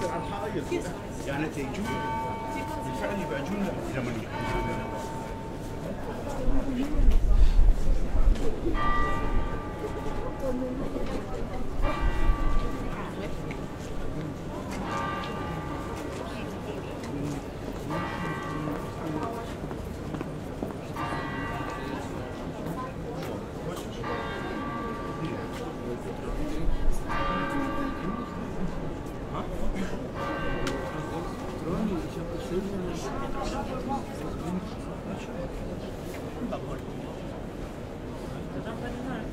يصير على الحائط يعني يجون بالفعل يبعجون لما Там больше. Там, понимаешь,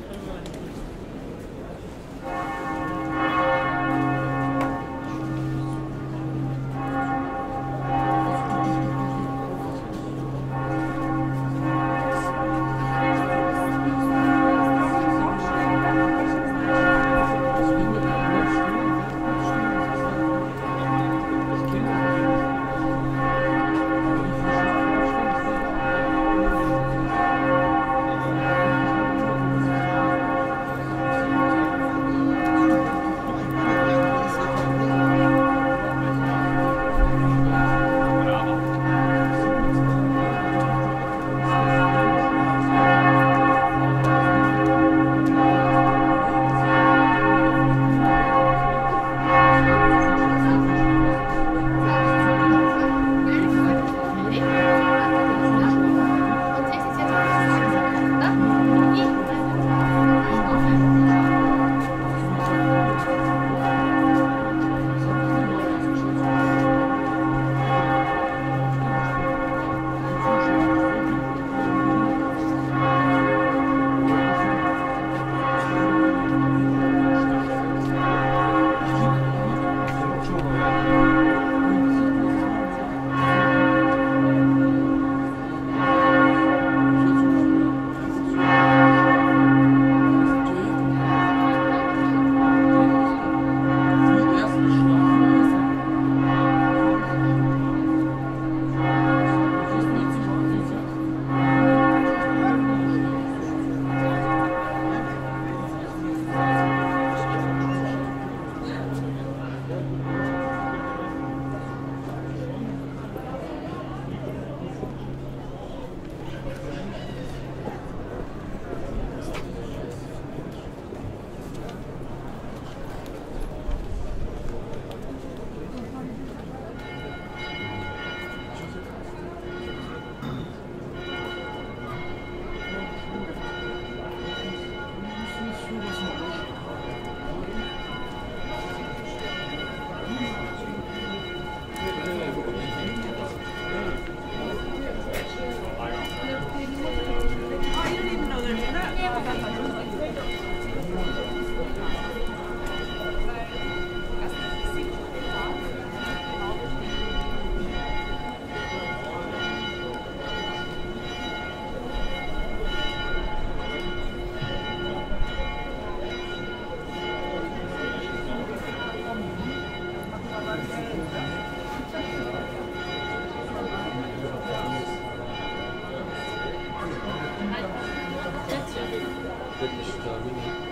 Belli şu.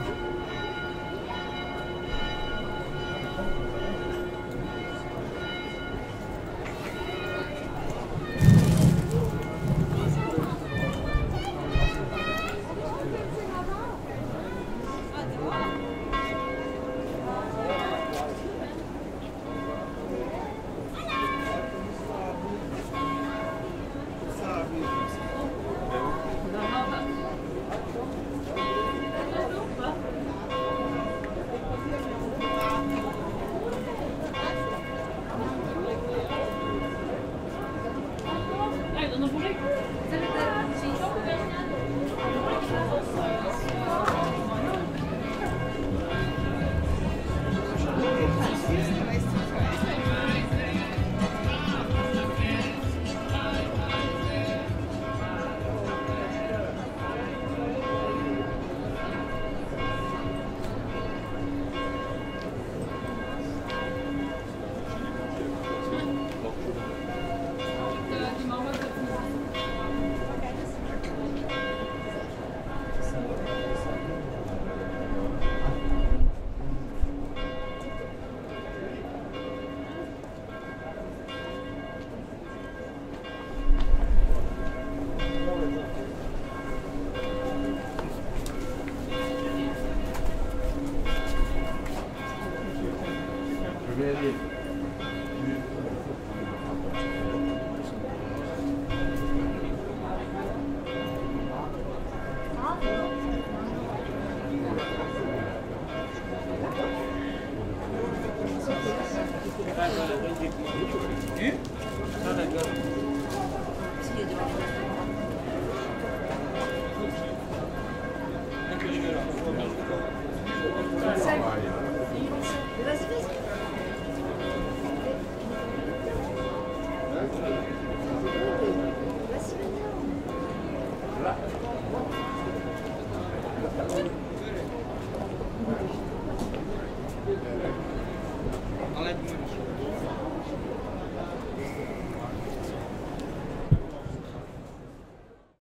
Okay.